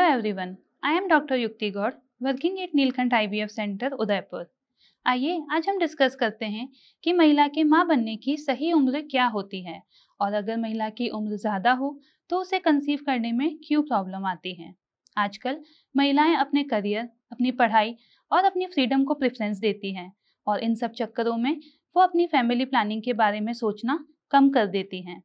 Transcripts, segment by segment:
everyone. I am Dr. Yukti Gaur, working at Neelkanth IVF Center, Udaipur आइए आज हम discuss करते हैं कि महिला के माँ बनने की सही उम्र क्या होती है और अगर महिला की उम्र ज़्यादा हो तो उसे कंसीव करने में क्यों प्रॉब्लम आती है आजकल महिलाएँ अपने करियर अपनी पढ़ाई और अपनी फ्रीडम को प्रेफरेंस देती हैं और इन सब चक्करों में वो अपनी फैमिली प्लानिंग के बारे में सोचना कम कर देती हैं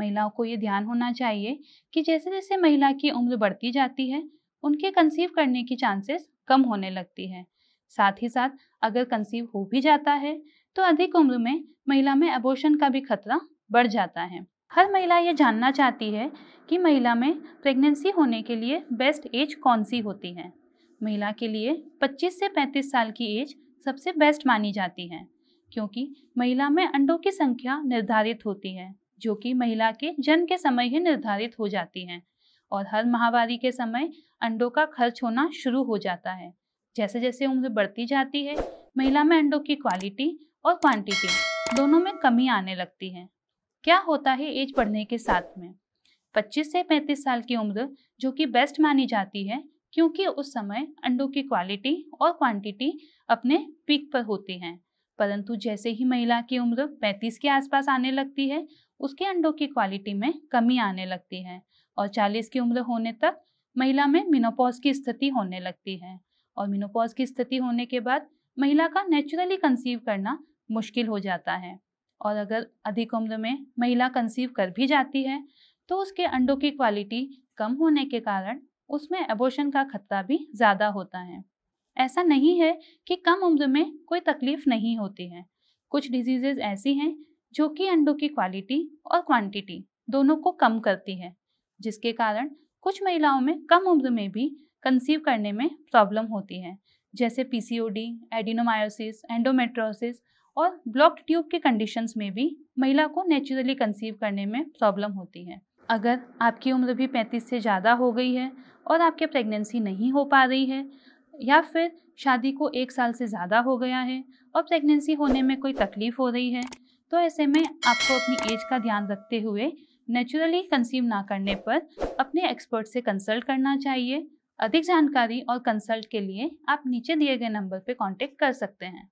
महिलाओं को ये ध्यान होना चाहिए कि जैसे जैसे महिला की उम्र बढ़ती जाती है, उनके कंसीव करने की चांसेस कम होने लगती है। साथ ही साथ अगर कंसीव हो भी जाता है तो अधिक उम्र में महिला में एबोशन का भी खतरा बढ़ जाता है। हर महिला ये जानना चाहती है कि महिला में प्रेगनेंसी होने के लिए बेस्ट एज कौन सी होती है। महिला के लिए 25 से 35 साल की एज सबसे बेस्ट मानी जाती है, क्योंकि महिला में अंडों की संख्या निर्धारित होती है। जो कि महिला के जन्म के समय ही निर्धारित हो जाती हैं। और हर महावारी के समय अंडों का खर्च होना शुरू हो जाता है। जैसे जैसे उम्र बढ़ती जाती है, महिला में अंडों की क्वालिटी और क्वांटिटी दोनों में कमी आने लगती है। क्या होता है एज बढ़ने के साथ में? 25 से 35 साल की उम्र जो कि बेस्ट मानी जाती है, क्योंकि उस समय अंडों की क्वालिटी और क्वांटिटी अपने पीक पर होती हैं। परंतु जैसे ही महिला की उम्र 35 के आसपास आने लगती है उसके अंडों की क्वालिटी में कमी आने लगती है और 40 की उम्र होने तक महिला में मिनोपॉज की स्थिति होने लगती है। और मिनोपॉज की स्थिति होने के बाद महिला का नेचुरली कंसीव करना मुश्किल हो जाता है। और अगर अधिक उम्र में महिला कंसीव कर भी जाती है तो उसके अंडों की क्वालिटी कम होने के कारण उसमें एबोशन का खतरा भी ज़्यादा होता है। ऐसा नहीं है कि कम उम्र में कोई तकलीफ़ नहीं होती है। कुछ डिजीजेज ऐसी हैं जो कि अंडों की क्वालिटी और क्वांटिटी दोनों को कम करती है, जिसके कारण कुछ महिलाओं में कम उम्र में भी कंसीव करने में प्रॉब्लम होती है, जैसे पीसीओडी एडिनोमायोसिस एंडोमेट्रोसिस और ब्लॉक्ड ट्यूब के कंडीशंस में भी महिला को नेचुरली कंसीव करने में प्रॉब्लम होती है। अगर आपकी उम्र भी 35 से ज़्यादा हो गई है और आपके प्रेगनेंसी नहीं हो पा रही है या फिर शादी को एक साल से ज़्यादा हो गया है और प्रेगनेंसी होने में कोई तकलीफ़ हो रही है तो ऐसे में आपको अपनी एज का ध्यान रखते हुए नेचुरली कंसीव ना करने पर अपने एक्सपर्ट से कंसल्ट करना चाहिए। अधिक जानकारी और कंसल्ट के लिए आप नीचे दिए गए नंबर पर कॉन्टेक्ट कर सकते हैं।